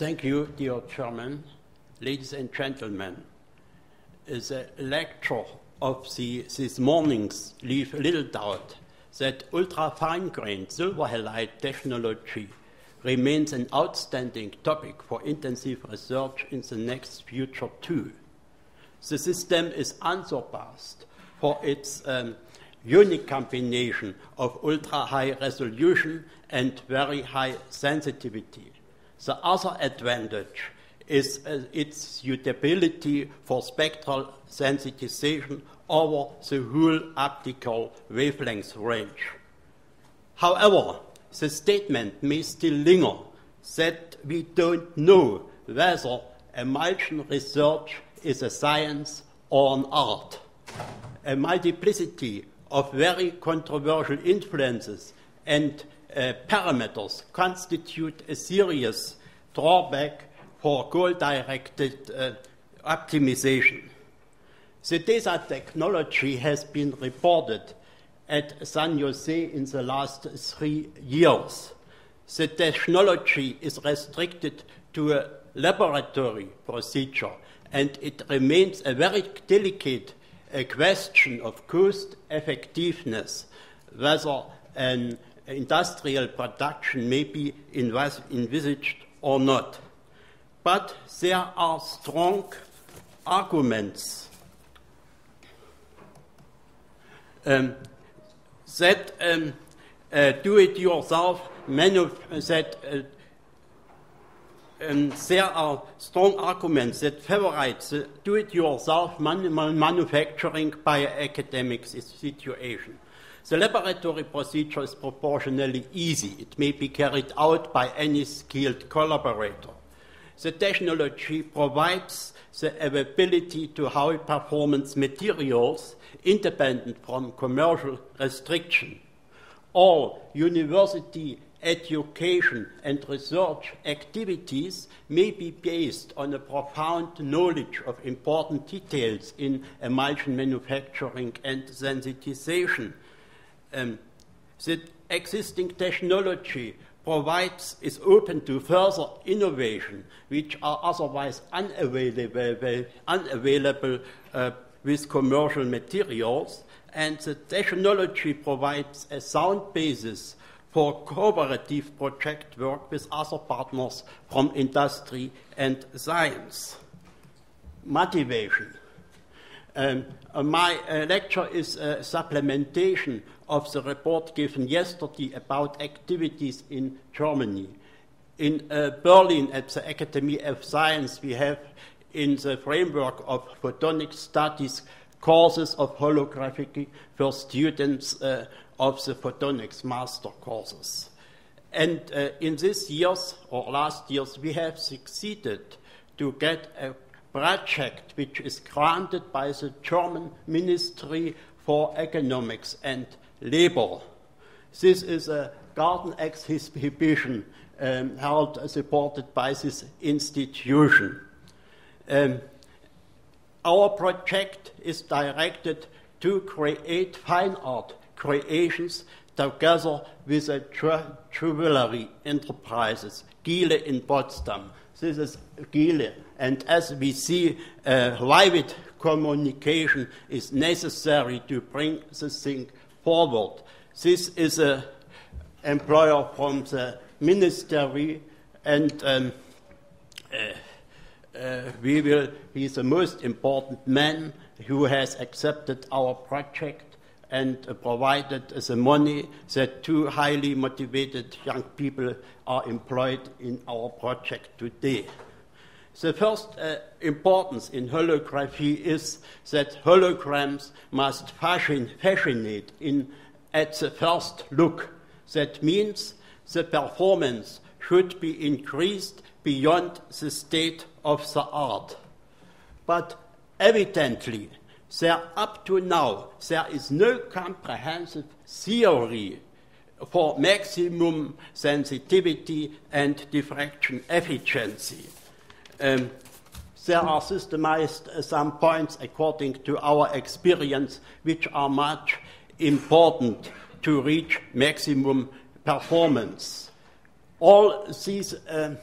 Thank you, dear Chairman. Ladies and gentlemen, the lecture of the, this morning's leave little doubt that ultra-fine-grained silver halide technology remains an outstanding topic for intensive research in the next future too. The system is unsurpassed for its um, unique combination of ultra-high resolution and very high sensitivity. The other advantage is uh, its suitability for spectral sensitization over the whole optical wavelength range. However, the statement may still linger that we don't know whether emulsion research is a science or an art. A multiplicity of very controversial influences and uh, parameters constitute a serious drawback for goal directed uh, optimization. The DESA technology has been reported at San Jose in the last three years. The technology is restricted to a laboratory procedure, and it remains a very delicate uh, question of cost effectiveness, whether an industrial production may be envisaged or not. But there are strong arguments um, that um, uh, do-it-yourself that uh, um, there are strong arguments that favorite the do-it-yourself man manufacturing by academic situation. The laboratory procedure is proportionally easy. It may be carried out by any skilled collaborator. The technology provides the availability to high performance materials independent from commercial restriction. All university education and research activities may be based on a profound knowledge of important details in emulsion manufacturing and sensitization um, the existing technology provides is open to further innovation, which are otherwise unavailable, unavailable uh, with commercial materials, and the technology provides a sound basis for cooperative project work with other partners from industry and science. Motivation. Um, uh, my uh, lecture is a supplementation of the report given yesterday about activities in Germany. In uh, Berlin, at the Academy of Science, we have in the framework of photonic studies courses of holography for students uh, of the photonics master courses. And uh, in these years or last years, we have succeeded to get a project which is granted by the German Ministry for Economics and Labor. This is a garden exhibition um, held supported by this institution. Um, our project is directed to create fine art creations together with a jewelry enterprises, Giele in Potsdam. This is Giele. And as we see, uh, private communication is necessary to bring the thing forward. This is an employer from the ministry, and um, uh, uh, we will be the most important man who has accepted our project and provided the money that two highly motivated young people are employed in our project today. The first uh, importance in holography is that holograms must fashion, fascinate in, at the first look. That means the performance should be increased beyond the state of the art. But evidently, there up to now, there is no comprehensive theory for maximum sensitivity and diffraction efficiency. Um, there are systemized uh, some points according to our experience, which are much important to reach maximum performance. All these uh,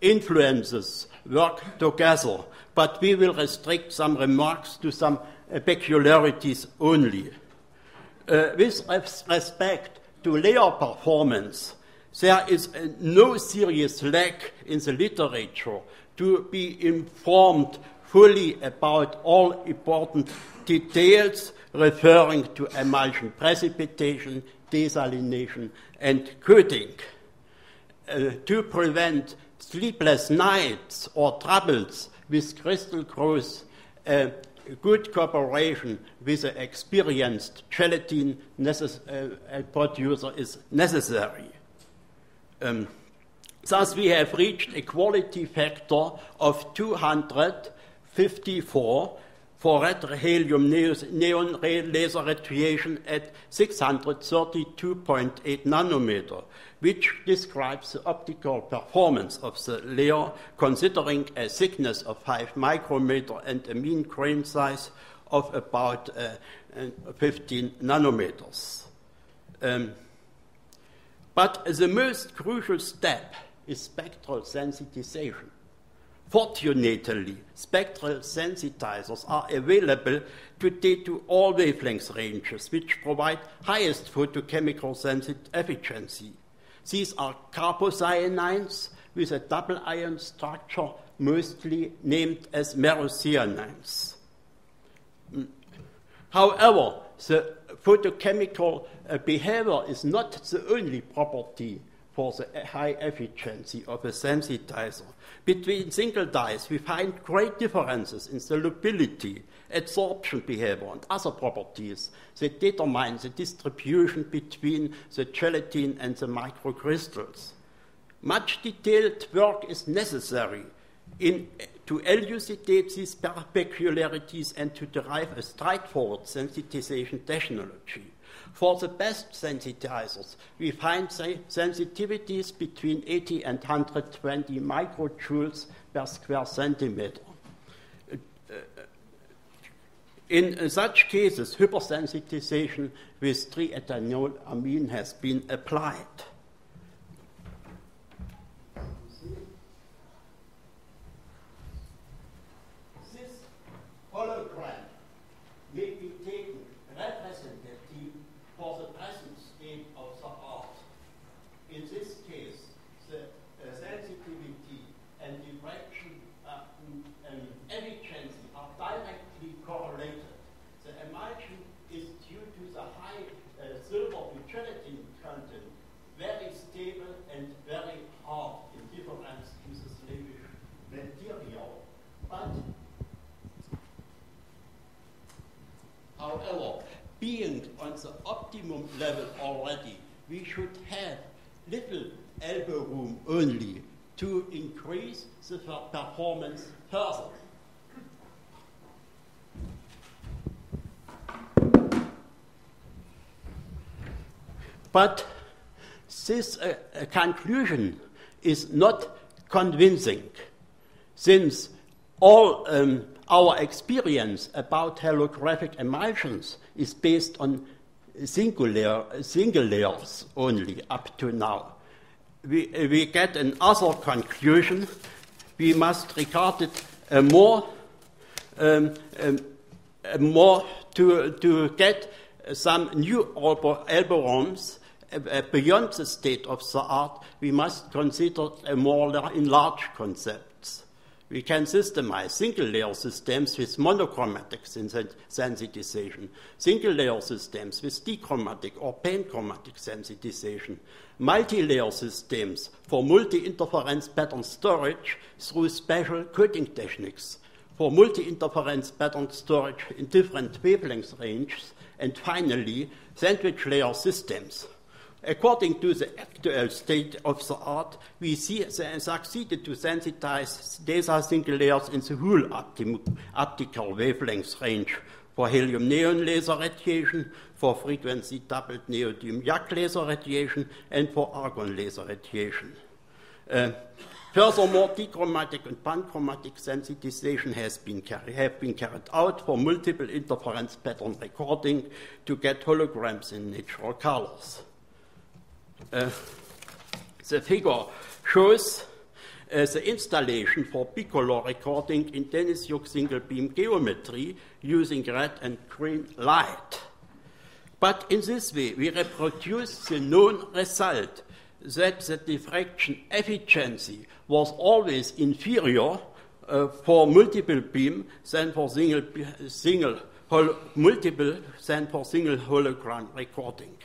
influences work together, but we will restrict some remarks to some peculiarities only. Uh, with respect to layer performance, there is uh, no serious lack in the literature to be informed fully about all important details referring to emulsion precipitation, desalination, and coating. Uh, to prevent sleepless nights or troubles with crystal growth, uh, good cooperation with an experienced gelatin necess- uh, producer is necessary. Um, thus, we have reached a quality factor of 254 for red helium neon laser radiation at 632.8 nanometer, which describes the optical performance of the layer considering a thickness of 5 micrometer and a mean grain size of about uh, 15 nanometers. Um, but the most crucial step is spectral sensitization. Fortunately, spectral sensitizers are available today to all wavelength ranges, which provide highest photochemical sensitivity efficiency. These are carbocyanines with a double ion structure, mostly named as merocyanines. Mm. However, the photochemical uh, behavior is not the only property for the high efficiency of a sensitizer. Between single dyes, we find great differences in solubility, adsorption behavior, and other properties that determine the distribution between the gelatin and the microcrystals. Much detailed work is necessary in, to elucidate these peculiarities and to derive a straightforward sensitization technology. For the best sensitizers, we find sensitivities between 80 and 120 microjoules per square centimeter. Uh, uh, in uh, such cases, hypersensitization with triethanolamine has been applied. being on the optimum level already, we should have little elbow room only to increase the performance further. But this uh, conclusion is not convincing, since all um, our experience about holographic emulsions is based on singular, single layers only up to now. We, we get another conclusion. We must regard it uh, more, um, um, more to, to get some new algorithms uh, beyond the state of the art. We must consider a more enlarged concept we can systemize single layer systems with monochromatic sensitization, single layer systems with dichromatic or panchromatic sensitization, multi layer systems for multi interference pattern storage through special coating techniques, for multi interference pattern storage in different wavelength ranges, and finally, sandwich layer systems According to the actual state of the art, we see succeeded to sensitize data single layers in the whole optical wavelength range for helium neon laser radiation, for frequency doubled neodymium YAG laser radiation, and for argon laser radiation. Uh, furthermore, dichromatic and panchromatic sensitization has been have been carried out for multiple interference pattern recording to get holograms in natural colors. Uh, the figure shows uh, the installation for bicolor recording in Denisyuk single beam geometry using red and green light. But in this way, we reproduce the known result that the diffraction efficiency was always inferior uh, for multiple beam than for single, single multiple than for single hologram recording.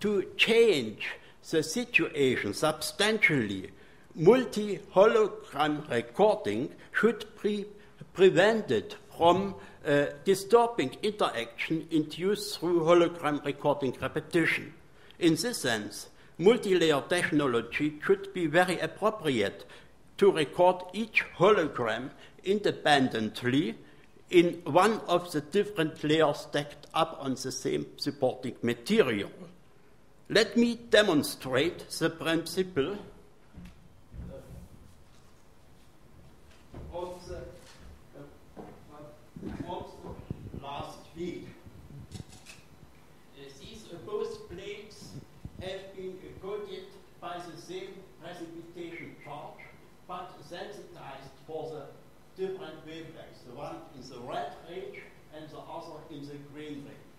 To change the situation substantially, multi hologram recording should be prevented from uh, disturbing interaction induced through hologram recording repetition. In this sense, multi-layer technology should be very appropriate to record each hologram independently in one of the different layers stacked up on the same supporting material. Let me demonstrate the principle of the uh, last week. Uh, these both plates have been coated by the same precipitation charge, but sensitized for the different wavelengths, the one in the red range and the other in the green range.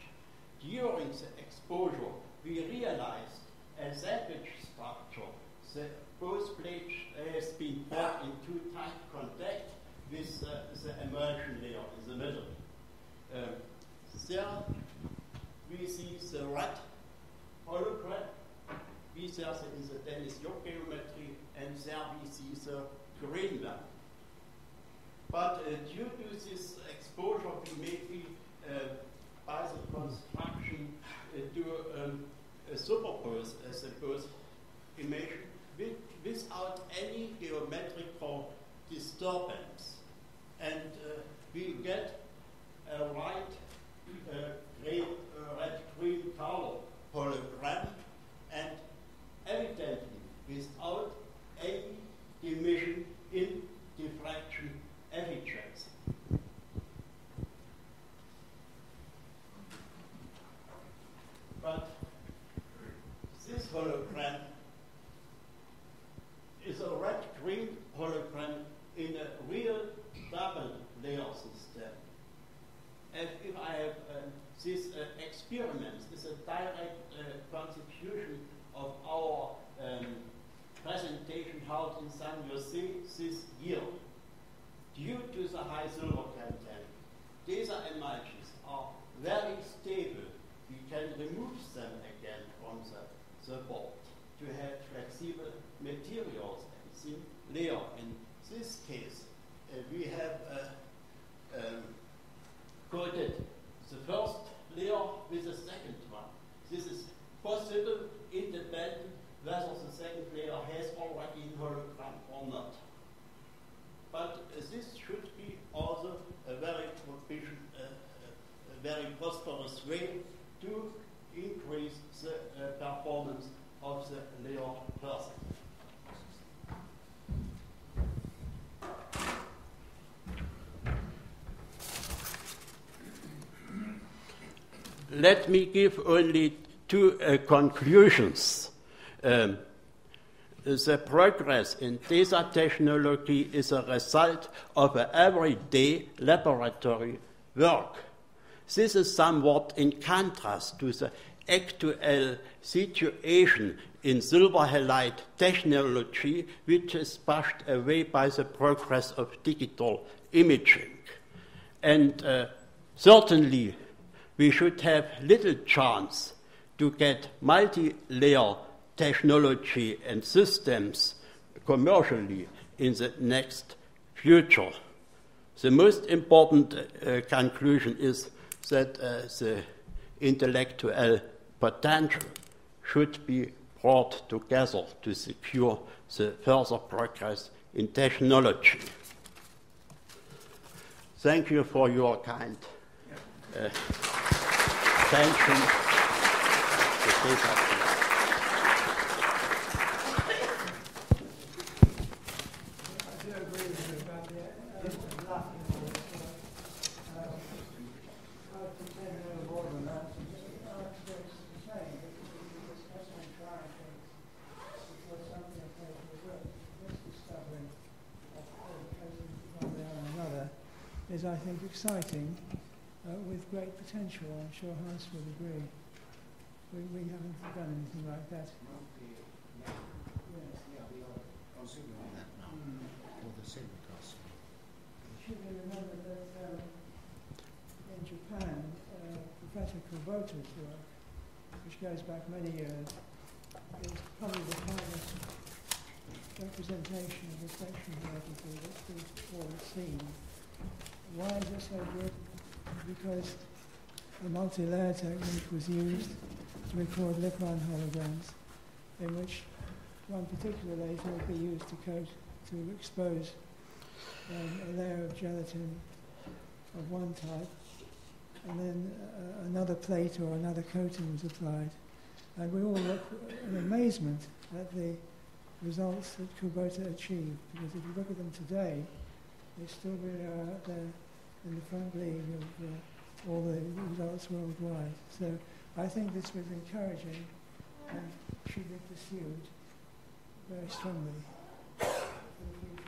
During the exposure, we realized a sandwich structure. The both plates has been brought into tight contact with uh, the emulsion layer in the middle. Um, there we see the red hologram, we see the in the Denisyuk geometry, and there we see the green one. But uh, due to this exposure, we may be, uh, by the construction, uh, do um, superpose as a both image without any geometrical disturbance. And uh, we get a white, uh, gray, uh, red, green color hologram, and evidently without any diminution in diffraction efficiency. But this hologram is a red green hologram in a real double layer system. And if I have uh, this uh, experiment, is a direct uh, contribution of our um, presentation held in San Jose this year. Due to the high silver content, these emulsions are very stable. We can remove them again from the, board to have flexible materials and thin layer. In this case, uh, we have uh, um, coated the first layer with the second one. This is possible independent whether the second layer has already hologram or not. But uh, this should be also a very proficient, uh, uh, a very prosperous way to increase the uh, performance of the layer person. Let me give only two uh, conclusions. Um, the progress in DESA technology is a result of everyday laboratory work. This is somewhat in contrast to the actual situation in silver halide technology, which is pushed away by the progress of digital imaging. And uh, certainly, we should have little chance to get multi layer technology and systems commercially in the next future. The most important uh, conclusion is that uh, the intellectual potential should be brought together to secure the further progress in technology. Thank you for your kind uh, attention. Is, I think, exciting uh, with great potential. I'm sure Hans would agree. We, we haven't done anything like that. Yes. considering that now for the simulcast. Should be remembered that um, in Japan, uh, Professor Kubota's work, which goes back many years, is probably the finest representation of reflection vertical that we've all seen. Why is it so good? Because a multi-layer technique was used to record Lippmann holograms, in which one particular laser would be used to coat, to expose um, a layer of gelatin of one type, and then uh, another plate or another coating was applied. And we all look in amazement at the results that Kubota achieved, because if you look at them today, we still really are out there in the front league of uh, all the results worldwide. So I think this was encouraging and should be pursued very strongly.